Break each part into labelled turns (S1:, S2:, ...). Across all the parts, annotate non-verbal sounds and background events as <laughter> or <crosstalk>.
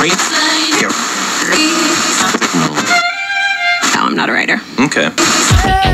S1: No, I'm not a writer.
S2: Okay.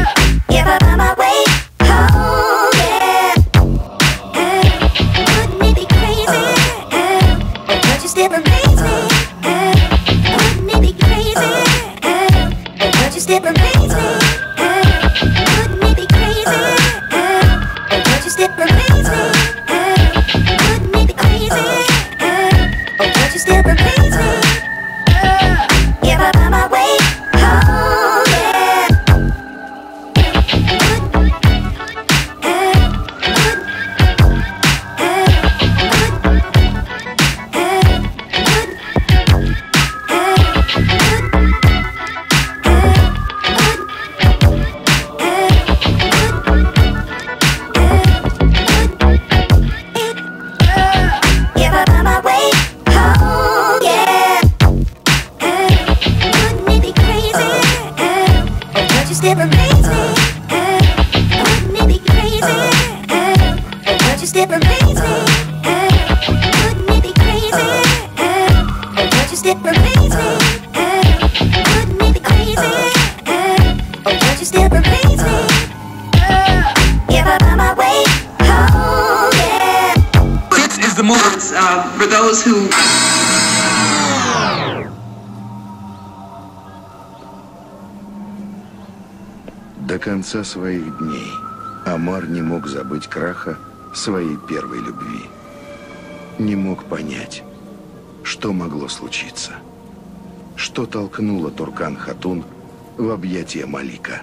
S3: Movie uh, for those who
S4: До конца своих дней Амар не мог забыть краха своей первой любви. Не мог понять, что могло случиться. Что толкнуло Туркан Хатун в объятия Малика.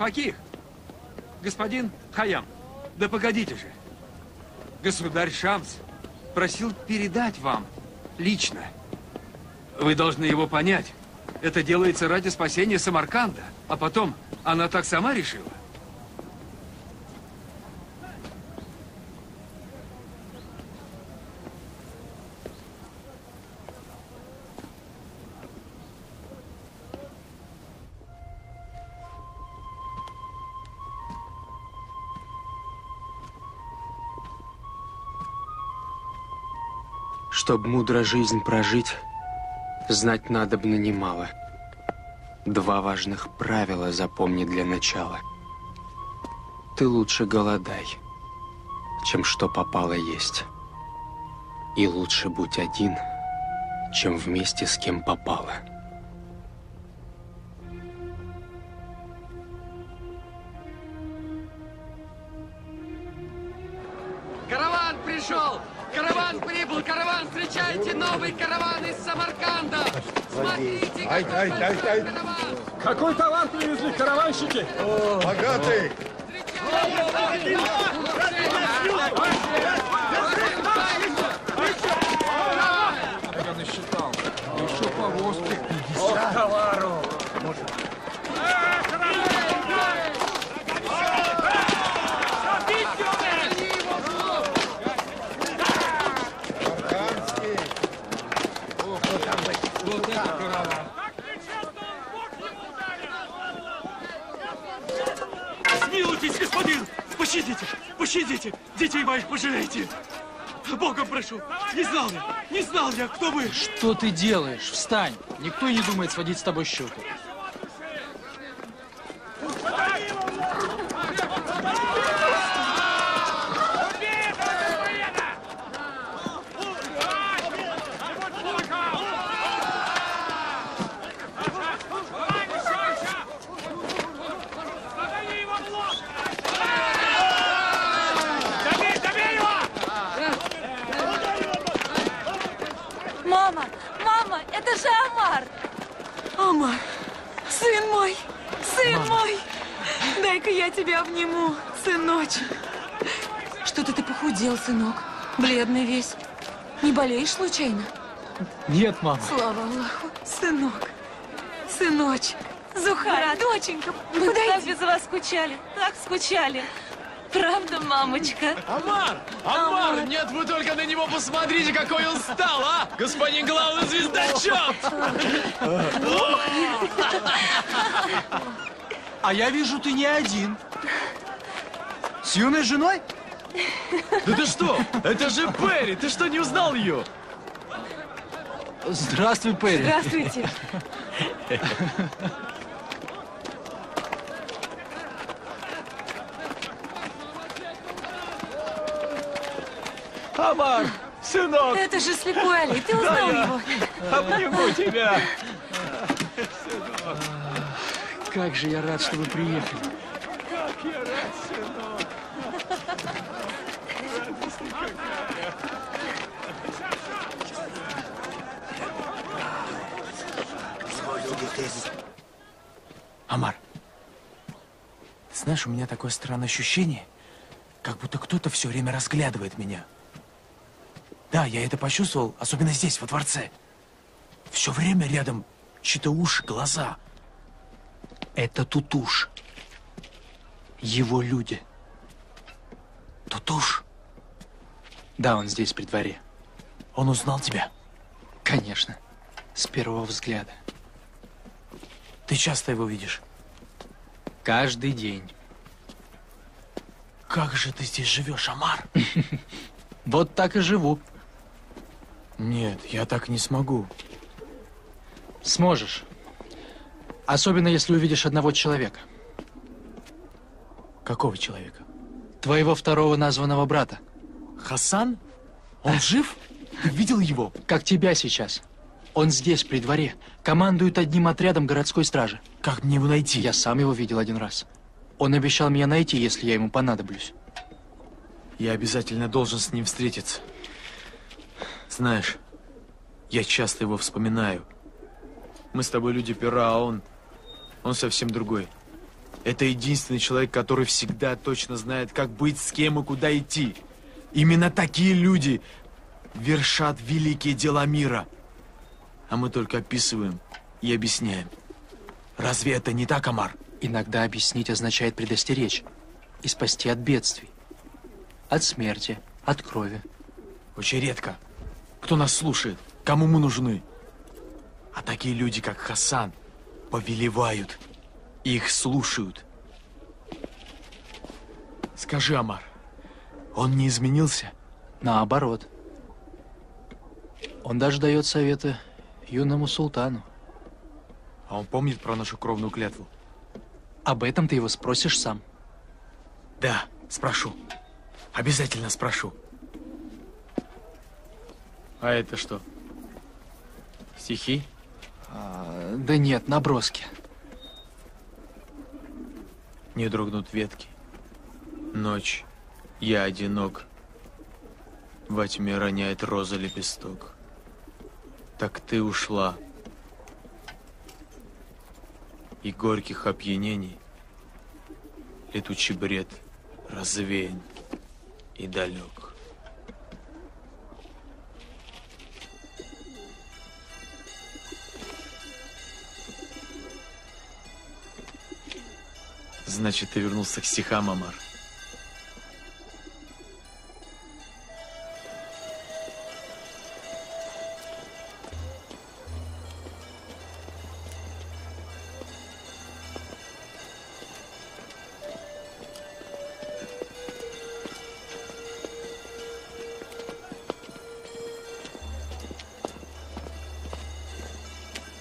S5: Факих! Господин Хаям, да погодите же. Государь Шамс просил передать вам лично. Вы должны его понять. Это делается ради спасения Самарканда. А потом, она так сама решила.
S6: Чтоб мудро жизнь прожить, знать надобно немало. Два важных правила запомни для начала. Ты лучше голодай, чем что попало есть. И лучше будь один, чем вместе с кем попало.
S5: Новый караван из Самарканда! Смотрите,
S7: Ай, ай, ай, ай.
S8: Какой товар привезли караванщики?
S7: Богатый.
S8: Я насчитал. Еще повозки. 50 товару.
S5: Вот это караван!
S9: Смилуйтесь, господин! Пощадите! Пощадите! Детей моих пожалейте! Богом прошу! Не знал я! Не знал я, кто вы!
S10: Что ты делаешь? Встань! Никто не думает сводить с тобой счеты.
S11: Мама, мама, это же Амар! Амар, сын мой, сын мой! Дай-ка я тебя обниму, сыночек. Что-то ты похудел, сынок. Бледный весь. Не болеешь случайно?
S10: Нет, мама.
S11: Слава Аллаху, сынок, сыночек. Зухара, доченька, мы так без вас скучали, так скучали. Правда, мамочка?
S9: Амар! Амар! Нет, вы только на него посмотрите, какой он стал, а! Господин главный звездочет!
S10: А я вижу, ты не один.
S2: С юной женой? Да ты что? Это же Перри! Ты что, не узнал ее?
S10: Здравствуй, Перри.
S11: Здравствуйте.
S2: Амар, сынок!
S11: Это же слепой Али. Ты
S2: Да
S11: узнал
S2: я
S11: его?
S2: Обниму тебя!
S10: Как же я рад, что вы приехали.
S2: Как я рад, сынок!
S12: Амар, ты знаешь, у меня такое странное ощущение, как будто кто-то все время разглядывает меня. Да, я это почувствовал, особенно здесь, во дворце. Все время рядом чьи-то уши, глаза.
S10: Это Тутуш. Его люди.
S12: Тутуш?
S10: Да, он здесь, при дворе.
S12: Он узнал тебя?
S10: Конечно. С первого взгляда.
S12: Ты часто его видишь?
S10: Каждый день.
S12: Как же ты здесь живешь, Амар? <laughs>
S10: Вот так и живу.
S12: Нет, я так не смогу.
S10: Сможешь. Особенно, если увидишь одного человека.
S12: Какого человека?
S10: Твоего второго названного брата.
S12: Хасан? Он жив? Ты видел его?
S10: Как тебя сейчас. Он здесь, при дворе. Командует одним отрядом городской стражи.
S12: Как мне его найти?
S10: Я сам его видел один раз. Он обещал меня найти, если я ему понадоблюсь.
S12: Я обязательно должен с ним встретиться. Знаешь, я часто его вспоминаю. Мы с тобой люди пера, а он... Он совсем другой. Это единственный человек, который всегда точно знает, как быть, с кем и куда идти. Именно такие люди вершат великие дела мира. А мы только описываем и объясняем. Разве это не так, Амар?
S10: Иногда объяснить означает предостеречь и спасти от бедствий. От смерти, от крови.
S12: Очень редко. Кто нас слушает? Кому мы нужны? А такие люди, как Хасан, повелевают. Их слушают. Скажи, Амар, он не изменился?
S10: Наоборот. Он даже дает советы юному султану.
S12: А он помнит про нашу кровную клятву?
S10: Об этом ты его спросишь сам.
S12: Да, спрошу. Обязательно спрошу. А это что? Стихи?
S10: А, да нет, наброски.
S12: Не дрогнут ветки. Ночь. Я одинок. Во тьме роняет роза лепесток. Так ты ушла. И горьких опьянений Летучий бред развеян и далек. Значит, ты вернулся к стихам, Амар.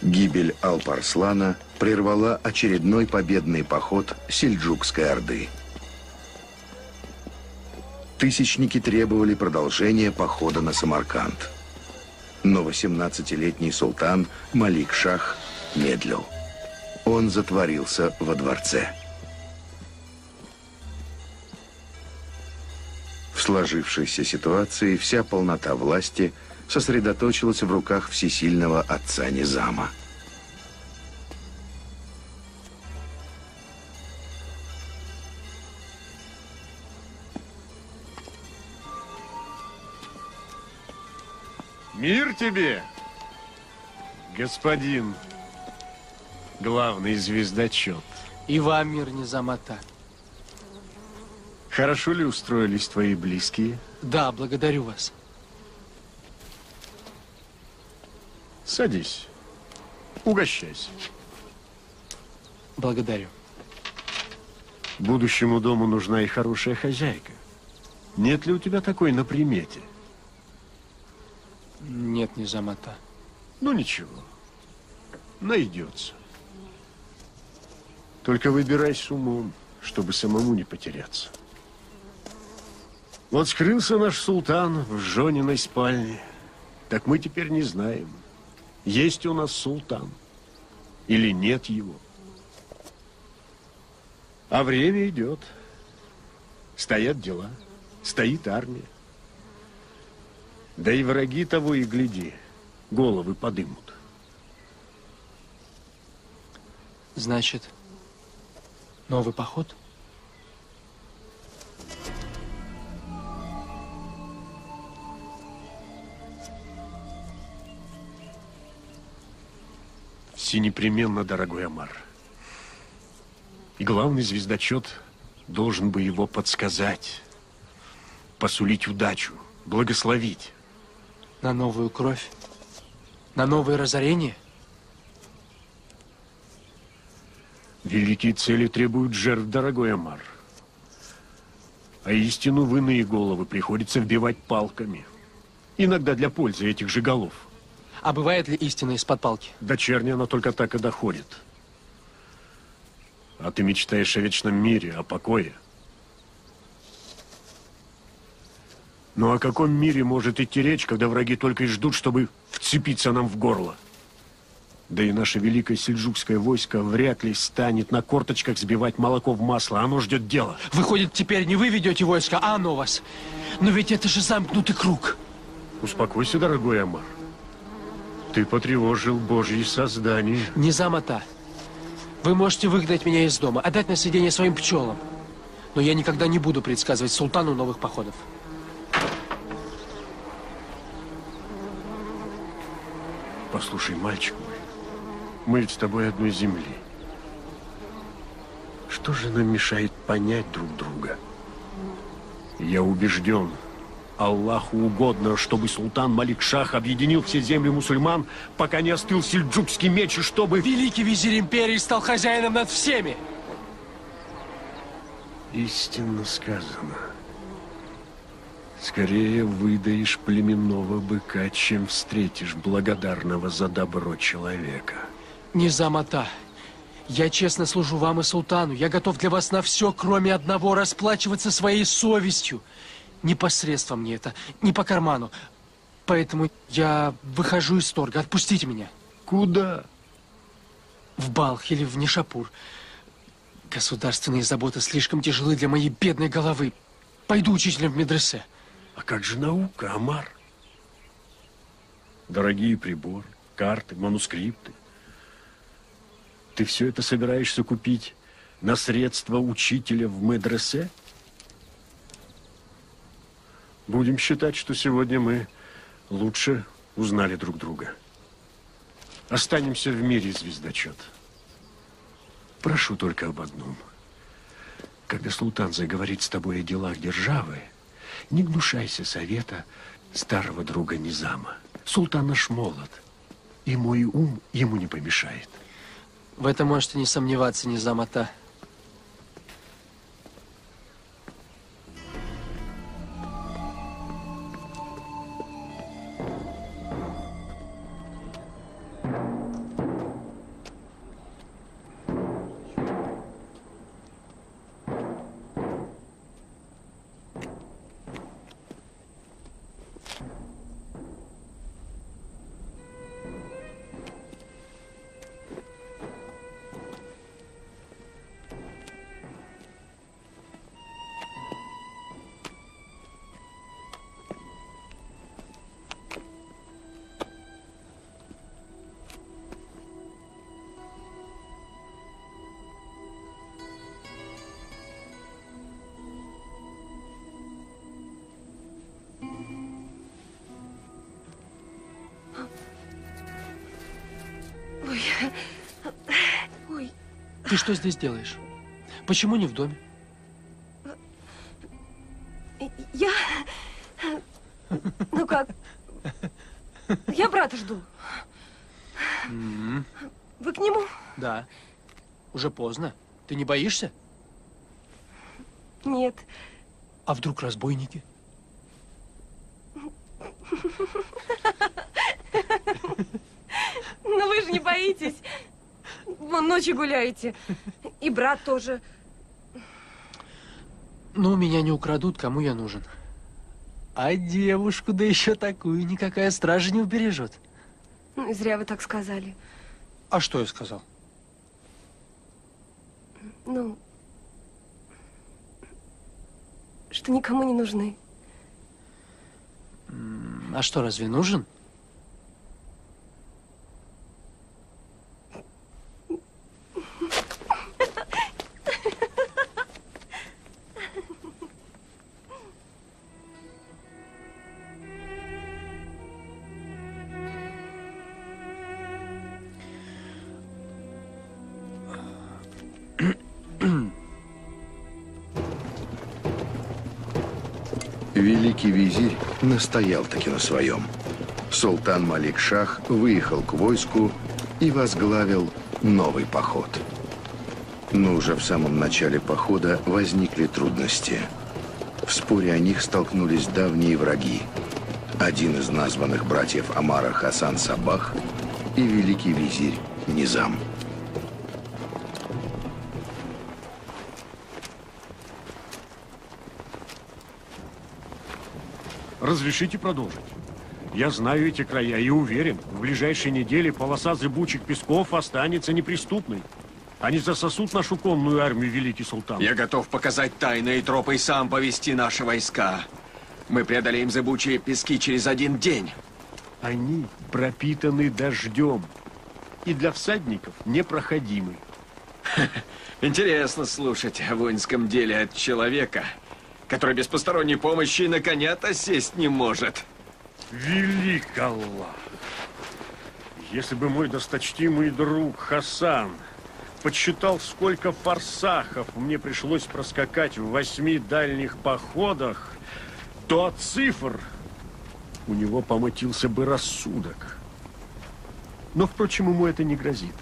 S4: Гибель Алпарслана прервала очередной победный поход Сельджукской Орды. Тысячники требовали продолжения похода на Самарканд. Но 18-летний султан Малик Шах медлил. Он затворился во дворце. В сложившейся ситуации вся полнота власти сосредоточилась в руках всесильного отца Низама.
S13: Тебе, господин главный звездочет.
S10: И вам мир не замота.
S13: Хорошо ли устроились твои близкие?
S10: Да, благодарю вас.
S13: Садись. Угощайся.
S10: Благодарю.
S13: Будущему дому нужна и хорошая хозяйка. Нет ли у тебя такой на примете?
S10: Нет, не замота.
S13: Ну ничего, найдется. Только выбирай с умом, чтобы самому не потеряться. Вот скрылся наш султан в Жониной спальне. Так мы теперь не знаем, есть у нас султан или нет его. А время идет. Стоят дела, стоит армия. Да и враги того и гляди, головы подымут.
S10: Значит, новый поход?
S13: Все непременно, дорогой Амар. И главный звездочет должен бы его подсказать, посулить удачу, благословить.
S10: На новую кровь? На новые разорения?
S13: Великие цели требуют жертв, дорогой Амар. А истину в иные головы приходится вбивать палками. Иногда для пользы этих же голов.
S10: А бывает ли истина из-под палки?
S13: Дочерняя она только так и доходит. А ты мечтаешь о вечном мире, о покое. Ну о каком мире может идти речь, когда враги только и ждут, чтобы вцепиться нам в горло? Да и наше великое сельджукское войско вряд ли станет на корточках сбивать молоко в масло. Оно ждет дела.
S10: Выходит, теперь не вы ведете войско, а оно вас. Но ведь это же замкнутый круг.
S13: Успокойся, дорогой Амар. Ты потревожил Божье создание.
S10: Не замота. Вы можете выгнать меня из дома, отдать на съедение своим пчелам. Но я никогда не буду предсказывать султану новых походов.
S13: Послушай, мальчик мой, мы ведь с тобой одной земли. Что же нам мешает понять друг друга? Я убежден, Аллаху угодно, чтобы султан Малик-Шах объединил все земли мусульман, пока не остыл сельджукский меч, и чтобы...
S10: Великий визирь империи стал хозяином над всеми!
S13: Истинно сказано. Скорее выдаешь племенного быка, чем встретишь благодарного за добро человека.
S10: Не замота. Я честно служу вам и султану. Я готов для вас на все, кроме одного, расплачиваться своей совестью. Не посредство мне это, не по карману. Поэтому я выхожу из торга. Отпустите меня.
S13: Куда?
S10: В Балх или в Нишапур. Государственные заботы слишком тяжелы для моей бедной головы. Пойду учителем в медресе.
S13: А как же наука, Амар? Дорогие приборы, карты, манускрипты. Ты все это собираешься купить на средства учителя в медресе? Будем считать, что сегодня мы лучше узнали друг друга. Останемся в мире, звездочет. Прошу только об одном. Когда султан заговорит с тобой о делах державы, не гнушайся совета старого друга Низама. Султан наш молод, и мой ум ему не помешает.
S10: В этом можете не сомневаться, Низамата.
S11: Ой. Ой.
S10: Ты что здесь делаешь? Почему не в доме?
S11: Я... Ну как? Я брата жду. Вы к нему?
S10: Да. Уже поздно. Ты не боишься?
S14: Нет.
S10: А вдруг разбойники?
S14: Но вы же не боитесь. Ночью гуляете. И брат тоже.
S10: Ну, меня не украдут, кому я нужен. А девушку, да еще такую, никакая стража не убережет.
S14: Ну, зря вы так сказали.
S10: А что я сказал?
S14: Ну, что никому не нужны.
S10: А что, разве нужен?
S4: Великий визирь настоял таки на своем. Султан Малик Шах выехал к войску и возглавил новый поход. Но уже в самом начале похода возникли трудности. В споре о них столкнулись давние враги. Один из названных братьев Амара Хасан Сабах и великий визирь Низам.
S13: Разрешите продолжить? Я знаю эти края и уверен, в ближайшие недели полоса зыбучих песков останется неприступной. Они засосут нашу конную армию, великий султан.
S12: Я готов показать тайные тропы и сам повести наши войска. Мы преодолеем зыбучие пески через один день.
S13: Они пропитаны дождем и для всадников непроходимы. <laughs>
S12: Интересно слушать о воинском деле от человека, который без посторонней помощи на коня-то сесть не может.
S13: Велик Аллах! Если бы мой досточтимый друг Хасан подсчитал, сколько форсахов мне пришлось проскакать в восьми дальних походах, то от цифр у него помутился бы рассудок. Но, впрочем, ему это не грозит.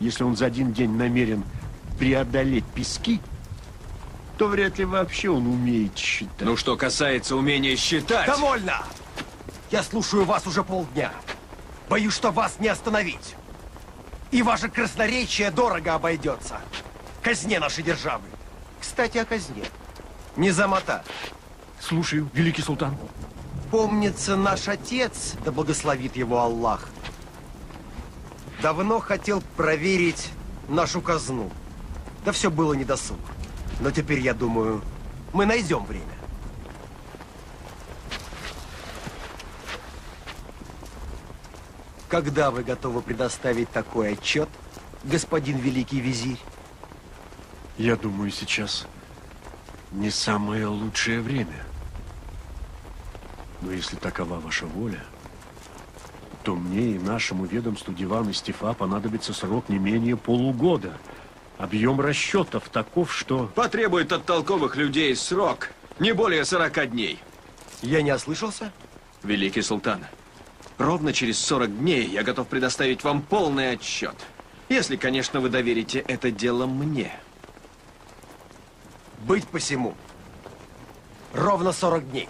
S13: Если он за один день намерен преодолеть пески, то вряд ли вообще он умеет считать.
S12: Ну, что касается умения считать...
S15: Довольно! Я слушаю вас уже полдня. Боюсь, что вас не остановить. И ваше красноречие дорого обойдется. Казне нашей державы. Кстати, о казне. Не замота.
S13: Слушаю, великий султан.
S15: Помнится, наш отец, да благословит его Аллах, давно хотел проверить нашу казну. Да все было недосуг. Но теперь, я думаю, мы найдем время. Когда вы готовы предоставить такой отчет, господин великий визирь?
S13: Я думаю, сейчас не самое лучшее время. Но если такова ваша воля, то мне и нашему ведомству Диван и Стефа понадобится срок не менее полугода. Объем расчетов таков, что...
S12: Потребует от толковых людей срок не более 40 дней.
S15: Я не ослышался?
S12: Великий султан, ровно через 40 дней я готов предоставить вам полный отчет. Если, конечно, вы доверите это дело мне.
S15: Быть посему. Ровно 40 дней.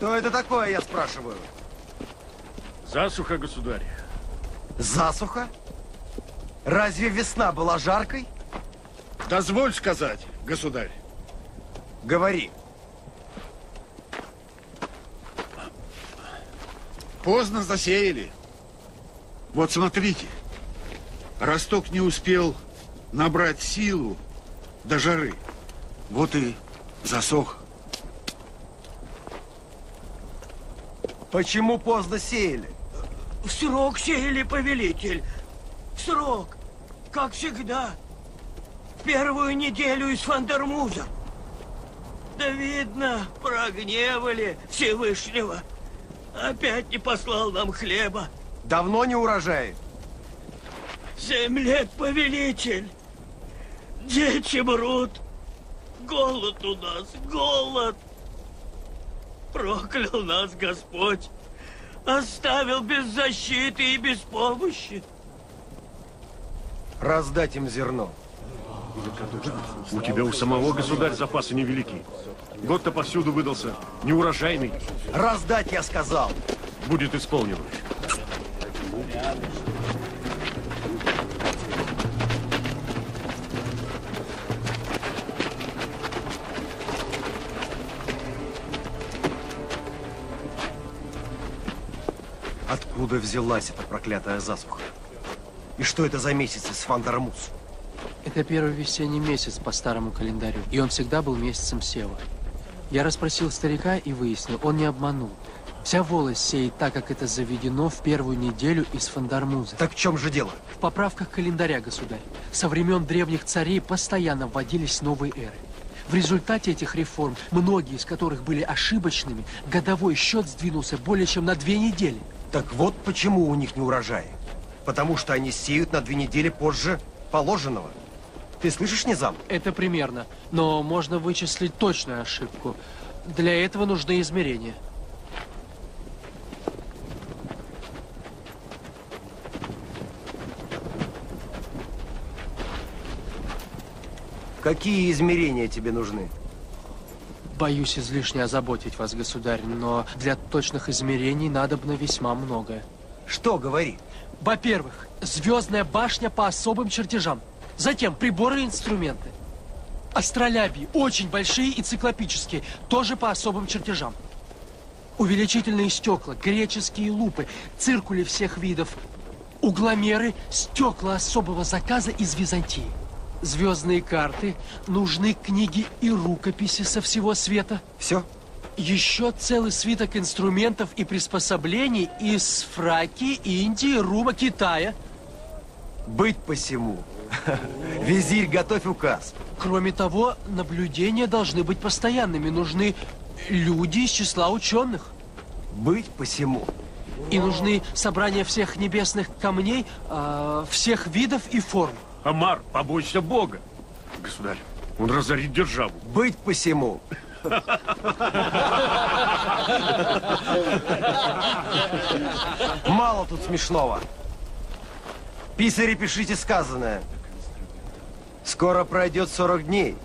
S15: Что это такое, я спрашиваю?
S13: Засуха, государь.
S15: Засуха? Разве весна была жаркой?
S7: Дозволь сказать, государь.
S15: Говори.
S7: Поздно засеяли. Вот смотрите. Росток не успел набрать силу до жары. Вот и засох.
S15: Почему поздно сеяли?
S9: В срок сеяли, повелитель. В срок. Как всегда. В первую неделю из Фандермуза. Да видно, прогневали Всевышнего. Опять не послал нам хлеба.
S15: Давно не урожай?
S9: Семь лет, повелитель. Дети мрут. Голод у нас, голод. Проклял нас Господь. Оставил без защиты и без помощи.
S15: Раздать им зерно.
S13: У тебя у самого, государь, запасы невелики. Год-то повсюду выдался неурожайный.
S15: Раздать, я сказал.
S13: Будет исполнено.
S15: Откуда взялась эта проклятая засуха? И что это за месяц из Фандармус?
S10: Это первый весенний месяц по старому календарю, и он всегда был месяцем сева. Я расспросил старика и выяснил, он не обманул. Вся волость сеет так, как это заведено в первую неделю из Фандармуза.
S15: Так в чем же дело?
S10: В поправках календаря, государь. Со времен древних царей постоянно вводились новые эры. В результате этих реформ, многие из которых были ошибочными, годовой счет сдвинулся более чем на две недели.
S15: Так вот почему у них не урожай. Потому что они сеют на две недели позже положенного. Ты слышишь, Низам?
S10: Это примерно. Но можно вычислить точную ошибку. Для этого нужны измерения.
S15: Какие измерения тебе нужны?
S10: Боюсь излишне озаботить вас, государь, но для точных измерений надобно весьма многое.
S15: Что, говори?
S10: Во-первых, звездная башня по особым чертежам. Затем приборы и инструменты. Астролябии, очень большие и циклопические, тоже по особым чертежам. Увеличительные стекла, греческие лупы, циркули всех видов, угломеры, стекла особого заказа из Византии. Звездные карты, нужны книги и рукописи со всего света.
S15: Все?
S10: Еще целый свиток инструментов и приспособлений из Фракии, Индии, Рума, Китая.
S15: Быть посему. <laughs> Визирь, готовь указ.
S10: Кроме того, наблюдения должны быть постоянными. Нужны люди из числа ученых.
S15: Быть посему.
S10: И нужны собрания всех небесных камней, э, всех видов и форм.
S13: Амар, побойся Бога. Государь, он разорит державу.
S15: Быть посему. Мало тут смешного. Писари, пишите сказанное. Скоро пройдет 40 дней,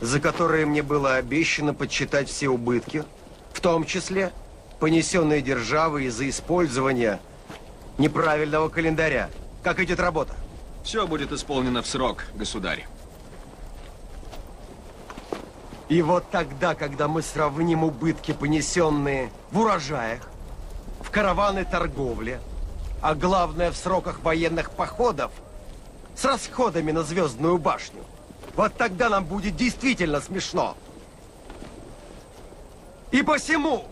S15: за которые мне было обещано подсчитать все убытки, в том числе понесенные державы из-за использования неправильного календаря. Как идет работа?
S16: Все будет исполнено в срок, государь.
S15: И вот тогда, когда мы сравним убытки, понесенные в урожаях, в караванной торговле, а главное в сроках военных походов, с расходами на Звездную башню, вот тогда нам будет действительно смешно. И посему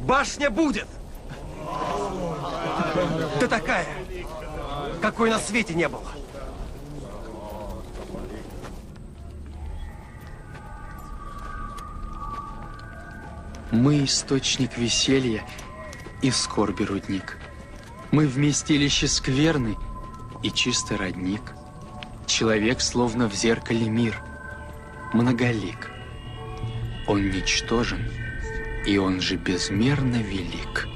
S15: башня будет. Да такая, какой на свете не было.
S6: Мы источник веселья и скорби рудник. Мы вместилище скверны и чистый родник. Человек словно в зеркале мир, многолик. Он ничтожен, и он же безмерно велик.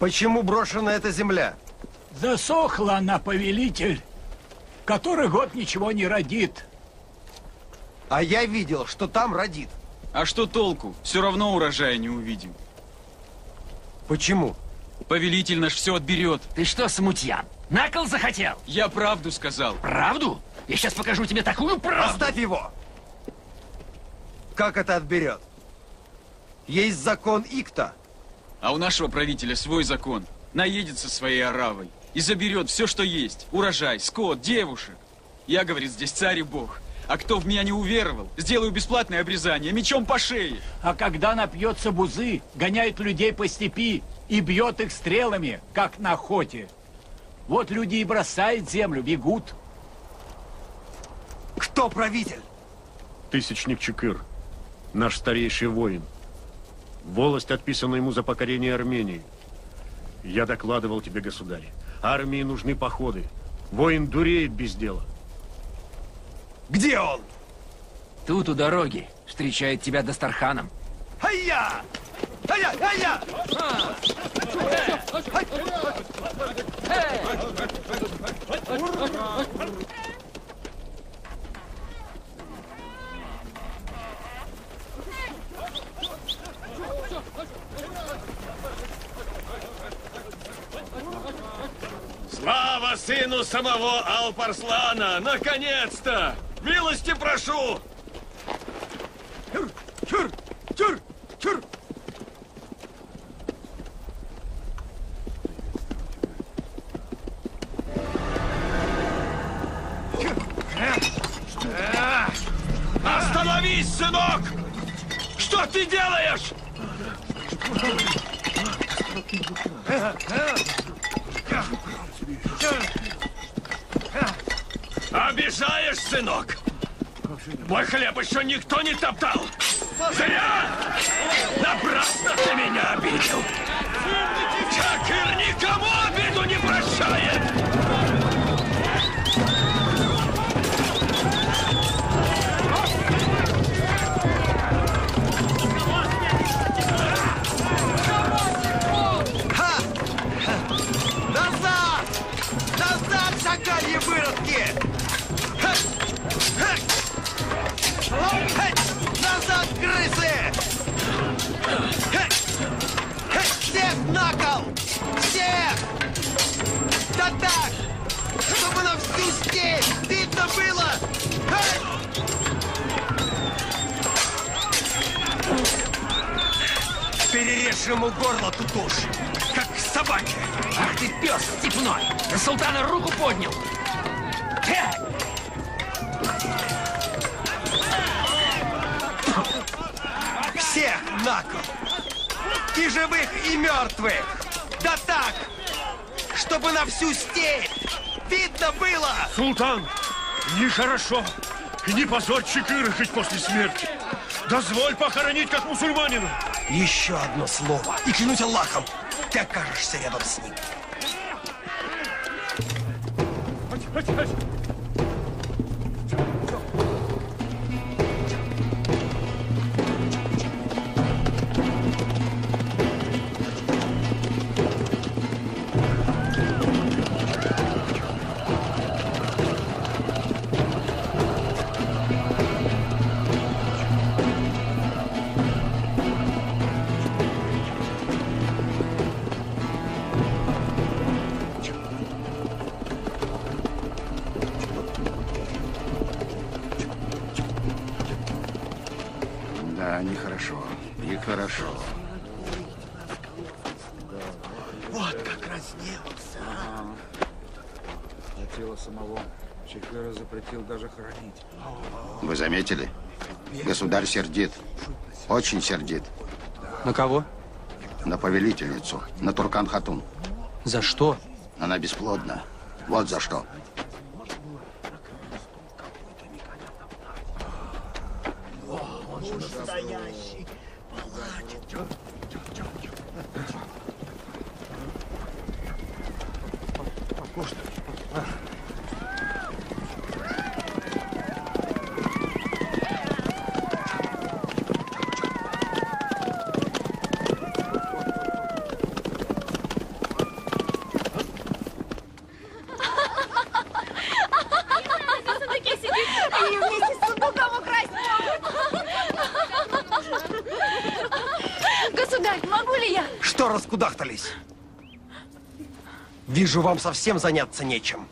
S15: Почему брошена эта земля?
S17: Засохла она, повелитель. Который год ничего не родит.
S15: А я видел, что там родит.
S16: А что толку? Все равно урожая не увидим.
S15: Почему?
S16: Повелитель наш все отберет.
S18: Ты что, смутьян, на кол захотел?
S16: Я правду сказал.
S18: Правду? Я сейчас покажу тебе такую правду.
S15: Оставь его! Как это отберет? Есть закон Икта.
S16: А у нашего правителя свой закон. Наедется своей оравой и заберет все, что есть. Урожай, скот, девушек. Я, говорит, здесь царь и бог. А кто в меня не уверовал, сделаю бесплатное обрезание мечом по шее.
S17: А когда напьется бузы, гоняет людей по степи и бьет их стрелами, как на охоте. Вот люди и бросают землю, бегут.
S15: Кто правитель?
S13: Тысячник Чекыр, наш старейший воин. Волость отписана ему за покорение Армении. Я докладывал тебе, государь. Армии нужны походы. Воин дуреет без дела.
S15: Где он?
S18: Тут у дороги. Встречает тебя Дастарханом.
S15: Ай-я! Ай-я! Ай-я!
S12: Самого Алпарслана! Наконец-то! Милости прошу! Еще никто не топтал!
S15: На кол! Всех! Да так! Чтобы на всю степь видно было! Перережь ему горло, тутуш! Как собаке!
S18: Ах ты пес степной! На султана руку поднял!
S15: Всех на кол! И живых, и мертвых! Да так! Чтобы на всю степь видно было!
S13: Султан, нехорошо. Не позорь Чекыра хоть после смерти. Дозволь похоронить как мусульманина.
S15: Еще одно слово, и клянусь Аллахом, ты окажешься рядом с ним.
S6: Да, нехорошо. Нехорошо.
S15: Вот как разделался.
S19: А тело самого Чекыра запретил даже хранить.
S6: Вы заметили? Государь сердит. Очень сердит.
S10: На кого?
S6: На повелительницу. На Туркан Хатун.
S10: За что?
S6: Она бесплодна. Вот за что.
S15: Он же настоящий. Палатит. раскудахтались? Вижу, вам совсем заняться нечем.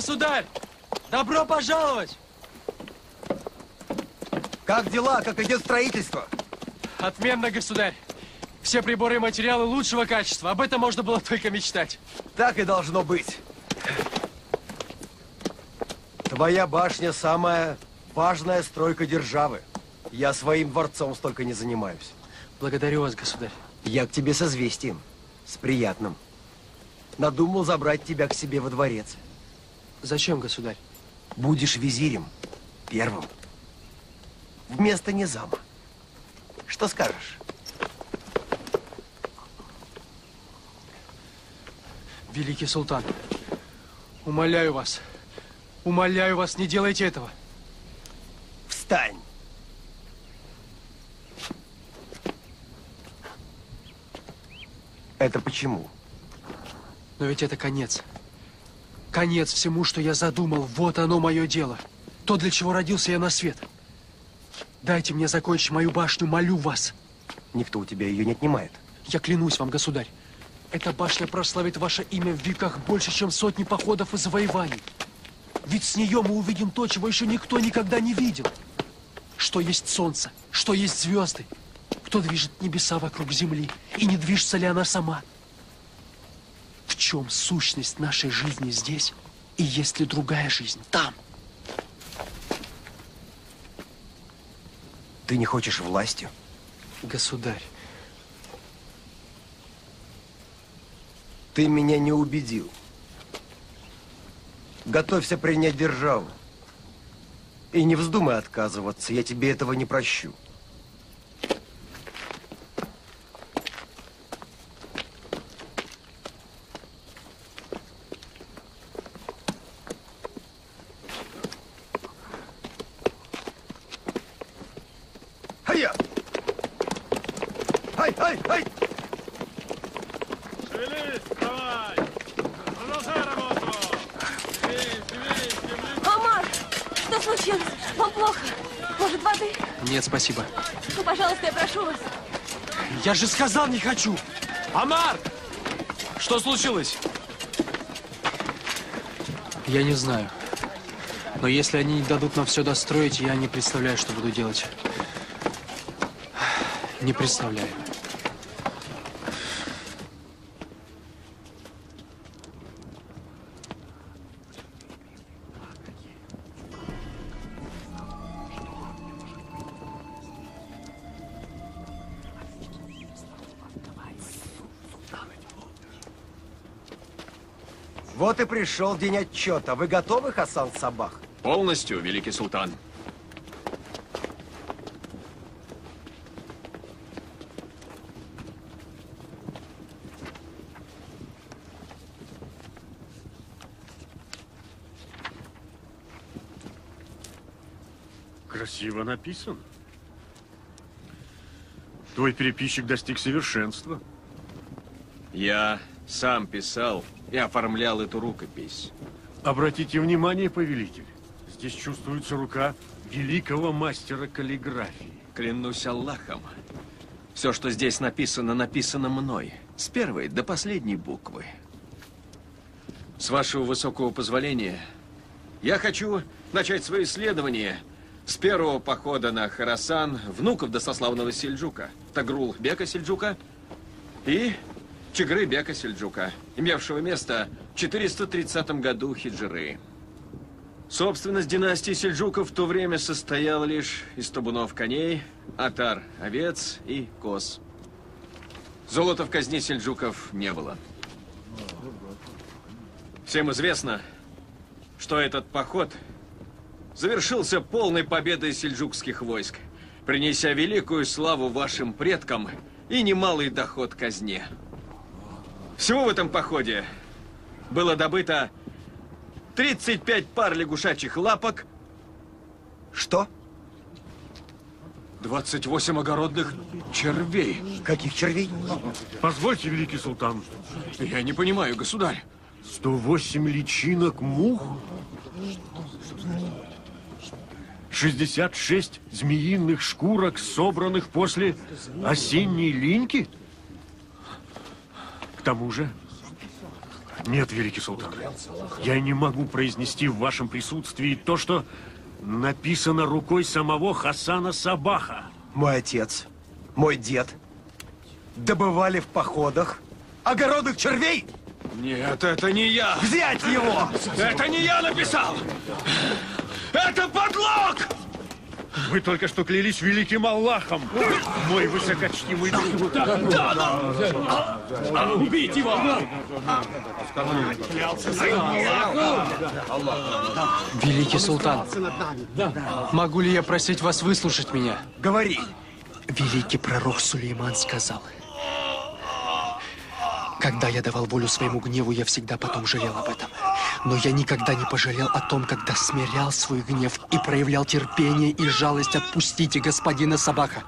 S10: Государь! Добро пожаловать!
S15: Как дела? Как идет строительство?
S10: Отменно, государь! Все приборы и материалы лучшего качества. Об этом можно было только мечтать.
S15: Так и должно быть. Твоя башня самая важная стройка державы. Я своим дворцом столько не занимаюсь.
S10: Благодарю вас, государь.
S15: Я к тебе с известием. С приятным. Надумал забрать тебя к себе во дворец.
S10: Зачем, государь?
S15: Будешь визирем. Первым. Вместо Низама. Что скажешь?
S10: Великий султан, умоляю вас, умоляю вас, не делайте этого.
S15: Встань. Это почему?
S10: Но ведь это конец. Конец всему, что я задумал. Вот оно мое дело. То, для чего родился я на свет. Дайте мне закончить мою башню, молю вас.
S15: Никто у тебя ее не отнимает.
S10: Я клянусь вам, государь. Эта башня прославит ваше имя в веках больше, чем сотни походов и завоеваний. Ведь с нее мы увидим то, чего еще никто никогда не видел. Что есть солнце, что есть звезды, кто движет небеса вокруг земли, и не движется ли она сама. В чем сущность нашей жизни здесь, и есть ли другая жизнь там?
S15: Ты не хочешь власти?
S10: Государь,
S15: Ты меня не убедил. Готовься принять державу. И не вздумай отказываться, я тебе этого не прощу. Хая! Хай, хай, хай!
S9: Шевелись, давай! Продолжай работу! Шевелись, шевелись, шевелись!
S14: Амар, что случилось? Вам плохо? Может, воды?
S10: нет, спасибо.
S14: Ну, пожалуйста, я прошу вас.
S10: Я же сказал, не хочу.
S9: Амар! Что случилось?
S10: Я не знаю. Но если они не дадут нам все достроить, я не представляю, что буду делать. Не представляю.
S15: Пришел день отчета. Вы готовы, Хасан Сабах?
S2: Полностью, великий султан.
S13: Красиво написан. Твой переписчик достиг совершенства.
S2: Я сам писал и оформлял эту рукопись.
S13: Обратите внимание, повелитель. Здесь чувствуется рука великого мастера каллиграфии.
S2: Клянусь Аллахом,
S12: Все, что здесь написано, написано мной. С первой до последней буквы. С вашего высокого позволения, я хочу начать свое исследование с первого похода на Харасан внуков достославного Сельджука, Тагрул Бека Сельджука и Чигры Бека Сельджука, имевшего место в 430 году хиджры. Собственность династии Сельджуков в то время состояла лишь из табунов коней, отар овец и коз. Золота в казне сельджуков не было. Всем известно, что этот поход завершился полной победой сельджукских войск, принеся великую славу вашим предкам и немалый доход казне. Всего в этом походе было добыто 35 пар лягушачьих лапок.
S15: Что?
S12: 28 огородных червей.
S15: Каких червей?
S13: Позвольте, великий султан.
S12: Я не понимаю, государь.
S13: 108 личинок мух? 66 змеиных шкурок, собранных после осенней линьки? К тому же... Нет, великий султан, я не могу произнести в вашем присутствии то, что написано рукой самого Хасана Сабаха.
S15: Мой отец, мой дед добывали в походах огородных червей.
S12: Нет, это не я.
S15: Взять его!
S12: Это не я написал! Это подлог!
S13: Вы только что клялись великим Аллахом, мой высокочтимый друг.
S20: Убейте его!
S10: Великий султан, могу ли я просить вас выслушать меня?
S15: Говори.
S10: Великий пророк Сулейман сказал, когда я давал волю своему гневу, я всегда потом жалел об этом. Но я никогда не пожалел о том, когда смирял свой гнев и проявлял терпение и жалость. Отпустите господина Сабаха.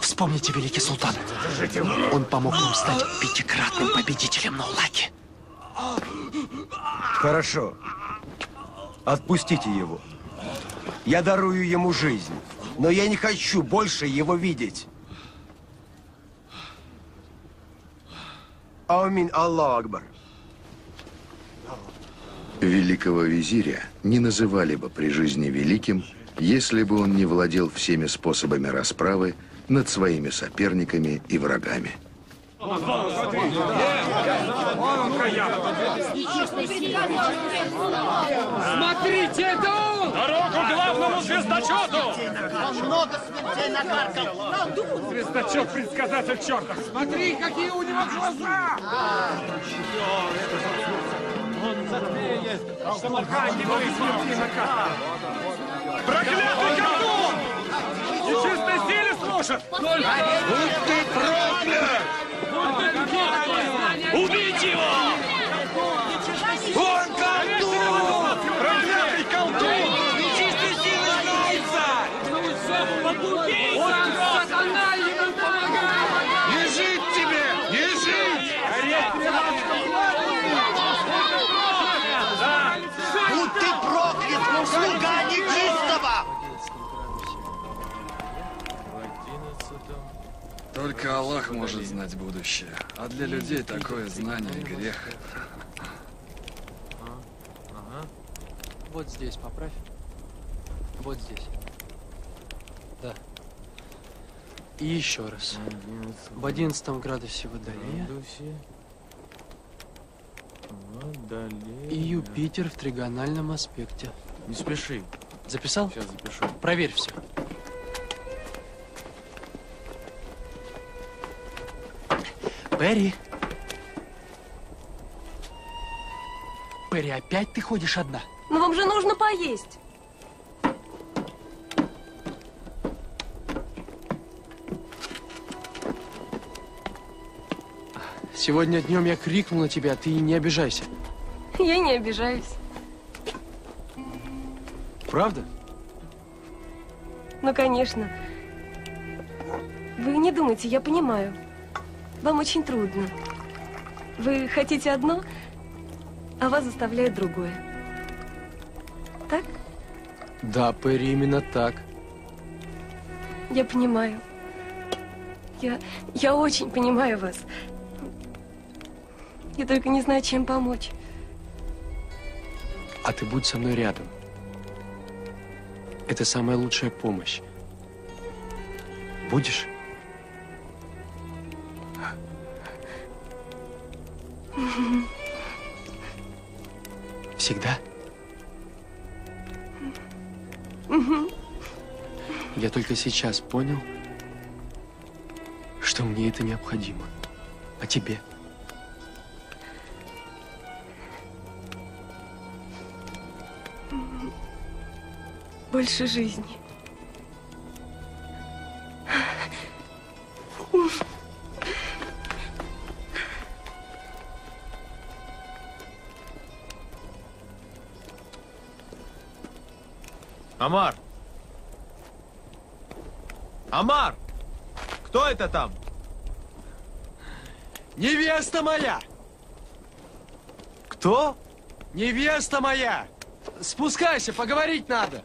S10: Вспомните, великий султан. Он помог нам стать пятикратным победителем на Улаке.
S15: Хорошо. Отпустите его. Я дарую ему жизнь, но я не хочу больше его видеть. Амин Аллах Акбар.
S4: Великого визиря не называли бы при жизни великим, если бы он не владел всеми способами расправы над своими соперниками и врагами.
S20: Смотрите, это он!
S21: Дорогу главному звездочету!
S20: Много смертей накаркал.
S21: Звездочет предсказатель черта!
S20: Смотри, какие у него глаза!
S21: Он затмеет, что маханье мои смерти на Проклятый колдун! Нечистой силе служит! Только...
S20: Будь ты проклят!
S21: Убейте его!
S19: Только Аллах может знать будущее, а для людей такое знание грех.
S10: Вот здесь поправь. Вот здесь. Да. И еще раз. В одиннадцатом градусе водолея. И Юпитер в тригональном аспекте.
S22: Не спеши.
S10: Записал?
S22: Сейчас запишу.
S10: Проверь все. Перри. Перри, опять ты ходишь одна?
S14: Но вам же нужно поесть.
S10: Сегодня днем я крикнул на тебя, ты не обижайся.
S14: Я не обижаюсь.
S10: Правда?
S14: Ну, конечно. Вы не думайте, я понимаю. Вам очень трудно. Вы хотите одно, а вас заставляет другое. Так?
S10: Да, Перри, именно так.
S14: Я понимаю. Я, я очень понимаю вас. Я только не знаю, чем помочь.
S10: А ты будь со мной рядом. Это самая лучшая помощь. Будешь? Всегда? Я только сейчас понял, что мне это необходимо. А тебе?
S14: Больше жизни.
S12: Амар! Амар! Кто это там?
S10: Невеста моя!
S12: Кто?
S10: Невеста моя! Спускайся, поговорить надо.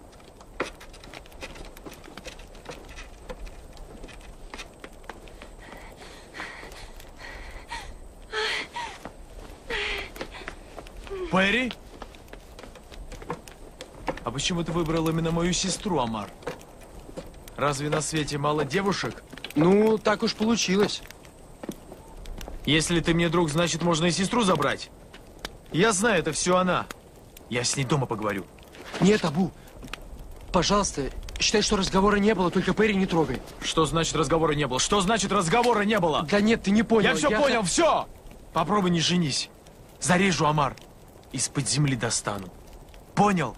S12: Перри? Почему ты выбрал именно мою сестру, Амар? Разве на свете мало девушек?
S10: Ну, так уж получилось.
S12: Если ты мне друг, значит, можно и сестру забрать. Я знаю, это все она. Я с ней дома поговорю.
S10: Нет, Абу. Пожалуйста, считай, что разговора не было, только Перри не трогай.
S12: Что значит разговора не было? Что значит разговора не было?
S10: Да нет, ты не понял.
S12: Я все понял, все! Попробуй не женись. Зарежу, Амар. Из-под земли достану. Понял?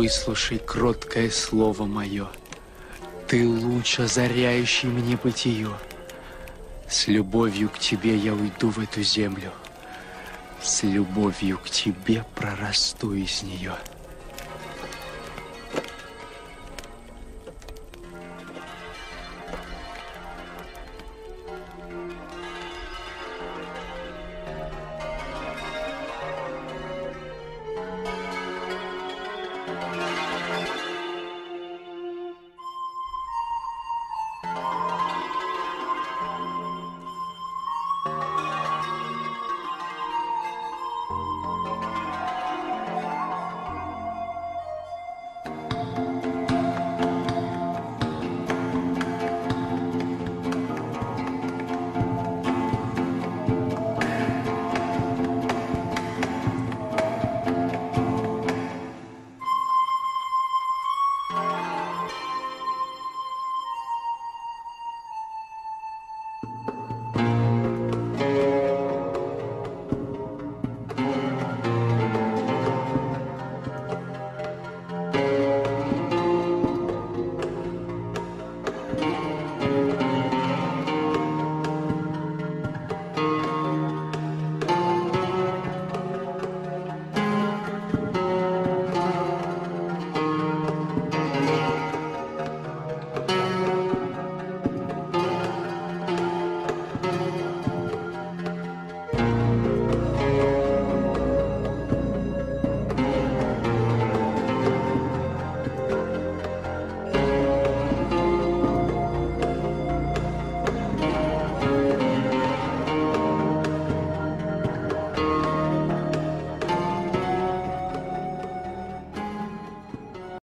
S10: Выслушай кроткое слово мое. Ты луч, озаряющий мне бытие. С любовью к тебе я уйду в эту землю. С любовью к тебе прорасту из нее.